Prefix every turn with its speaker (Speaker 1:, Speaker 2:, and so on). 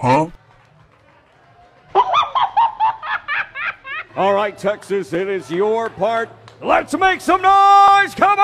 Speaker 1: Huh?
Speaker 2: All right, Texas, it is your part. Let's make some noise. Come on.